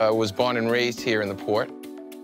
I was born and raised here in the port,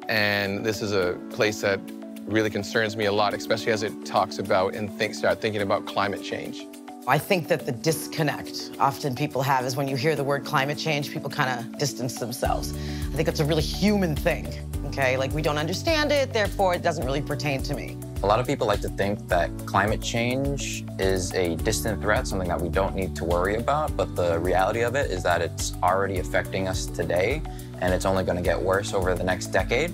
and this is a place that really concerns me a lot, especially as it talks about and think, start thinking about climate change. I think that the disconnect often people have is when you hear the word climate change, people kind of distance themselves. I think it's a really human thing, okay? Like, we don't understand it, therefore it doesn't really pertain to me. A lot of people like to think that climate change is a distant threat, something that we don't need to worry about, but the reality of it is that it's already affecting us today, and it's only going to get worse over the next decade.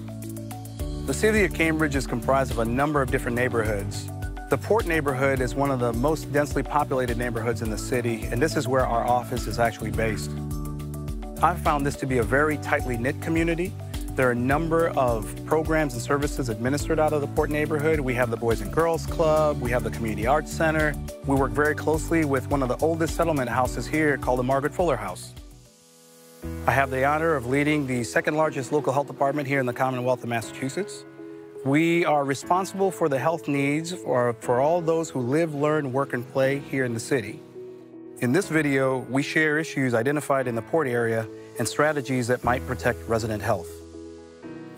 The city of Cambridge is comprised of a number of different neighborhoods. The Port neighborhood is one of the most densely populated neighborhoods in the city, and this is where our office is actually based. I've found this to be a very tightly knit community. There are a number of programs and services administered out of the Port neighborhood. We have the Boys and Girls Club, we have the Community Arts Center. We work very closely with one of the oldest settlement houses here called the Margaret Fuller House. I have the honor of leading the second largest local health department here in the Commonwealth of Massachusetts. We are responsible for the health needs for, for all those who live, learn, work, and play here in the city. In this video, we share issues identified in the port area and strategies that might protect resident health.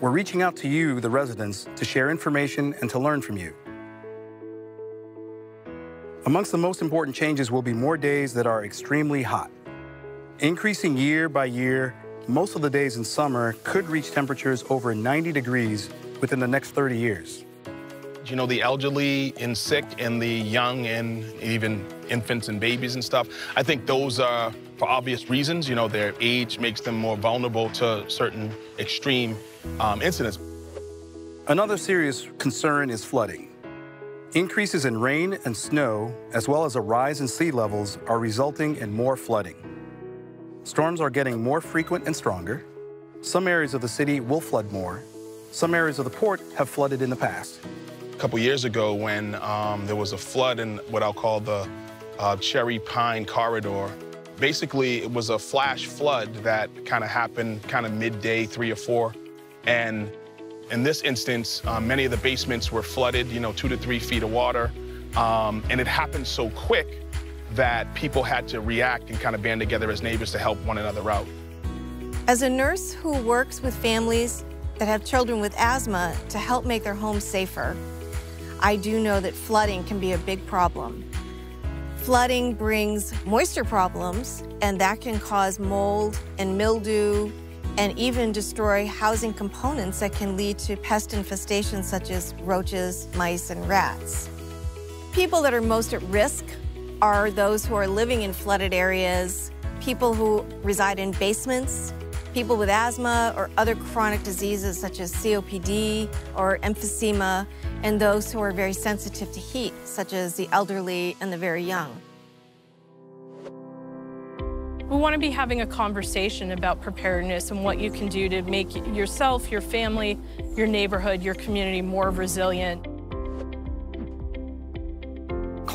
We're reaching out to you, the residents, to share information and to learn from you. Amongst the most important changes will be more days that are extremely hot. Increasing year by year, most of the days in summer could reach temperatures over 90 degrees within the next 30 years. You know, the elderly and sick and the young and even infants and babies and stuff, I think those are for obvious reasons. You know, their age makes them more vulnerable to certain extreme um, incidents. Another serious concern is flooding. Increases in rain and snow, as well as a rise in sea levels, are resulting in more flooding. Storms are getting more frequent and stronger. Some areas of the city will flood more. Some areas of the port have flooded in the past. A couple years ago when um, there was a flood in what I'll call the uh, Cherry Pine Corridor, basically it was a flash flood that kind of happened kind of midday, three or four. And in this instance, uh, many of the basements were flooded, you know, two to three feet of water. Um, and it happened so quick that people had to react and kind of band together as neighbors to help one another out. As a nurse who works with families that have children with asthma to help make their homes safer, I do know that flooding can be a big problem. Flooding brings moisture problems, and that can cause mold and mildew and even destroy housing components that can lead to pest infestations such as roaches, mice, and rats. People that are most at risk are those who are living in flooded areas, people who reside in basements, people with asthma or other chronic diseases such as COPD or emphysema, and those who are very sensitive to heat, such as the elderly and the very young. We want to be having a conversation about preparedness and what you can do to make yourself, your family, your neighborhood, your community more resilient.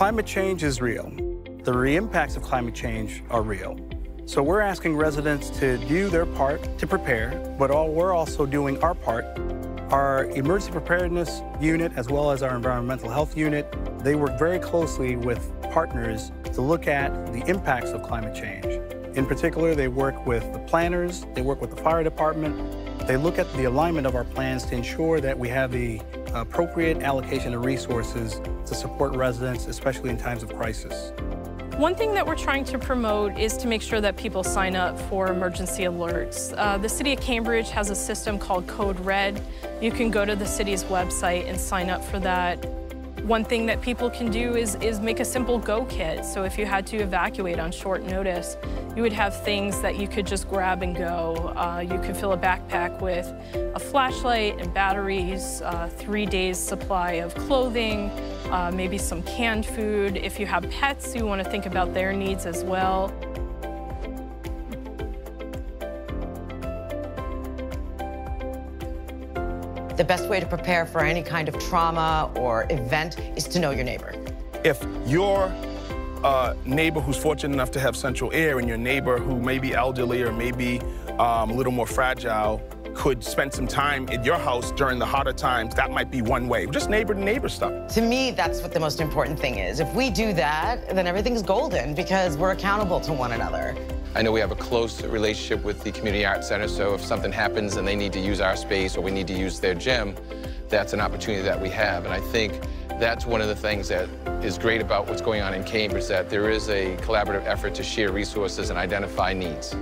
Climate change is real. The impacts of climate change are real. So we're asking residents to do their part to prepare, but all, we're also doing our part. Our emergency preparedness unit, as well as our environmental health unit, they work very closely with partners to look at the impacts of climate change. In particular, they work with the planners, they work with the fire department, they look at the alignment of our plans to ensure that we have the appropriate allocation of resources to support residents, especially in times of crisis. One thing that we're trying to promote is to make sure that people sign up for emergency alerts. Uh, the City of Cambridge has a system called Code Red. You can go to the city's website and sign up for that. One thing that people can do is, is make a simple go kit. So if you had to evacuate on short notice, you would have things that you could just grab and go. Uh, you could fill a backpack with a flashlight and batteries, uh, three days supply of clothing, uh, maybe some canned food. If you have pets, you want to think about their needs as well. The best way to prepare for any kind of trauma or event is to know your neighbor. If your uh, neighbor who's fortunate enough to have central air and your neighbor who may be elderly or maybe um, a little more fragile could spend some time in your house during the hotter times, that might be one way. Just neighbor to neighbor stuff. To me, that's what the most important thing is. If we do that, then everything's golden because we're accountable to one another. I know we have a close relationship with the Community Arts Center, so if something happens and they need to use our space or we need to use their gym, that's an opportunity that we have. And I think that's one of the things that is great about what's going on in Cambridge, that there is a collaborative effort to share resources and identify needs.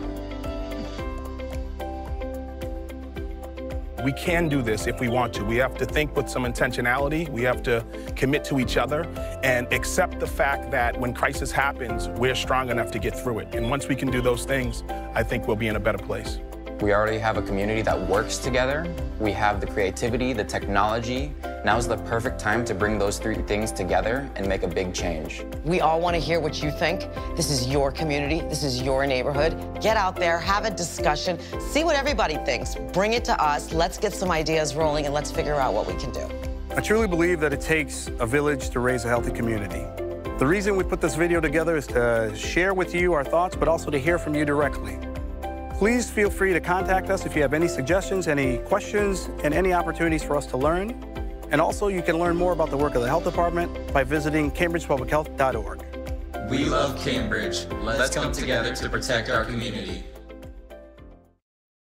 We can do this if we want to. We have to think with some intentionality. We have to commit to each other and accept the fact that when crisis happens, we're strong enough to get through it. And once we can do those things, I think we'll be in a better place. We already have a community that works together. We have the creativity, the technology. Now's the perfect time to bring those three things together and make a big change. We all want to hear what you think. This is your community. This is your neighborhood. Get out there, have a discussion, see what everybody thinks. Bring it to us. Let's get some ideas rolling and let's figure out what we can do. I truly believe that it takes a village to raise a healthy community. The reason we put this video together is to share with you our thoughts, but also to hear from you directly. Please feel free to contact us if you have any suggestions, any questions, and any opportunities for us to learn. And also, you can learn more about the work of the Health Department by visiting cambridgepublichealth.org. We love Cambridge. Let's come together to protect our community.